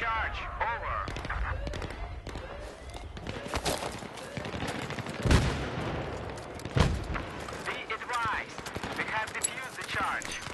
charge. Over. Be advised, we have defused the charge.